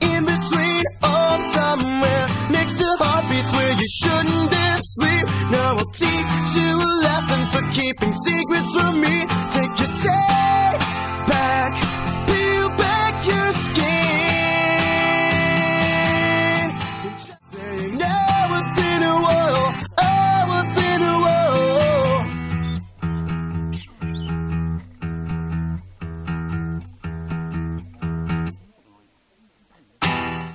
in between arms somewhere next to heartbeats where you shouldn't sleep. Now I'll teach you a lesson for keeping secrets from me.